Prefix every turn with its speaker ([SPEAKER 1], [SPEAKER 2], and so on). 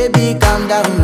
[SPEAKER 1] Baby, calm down.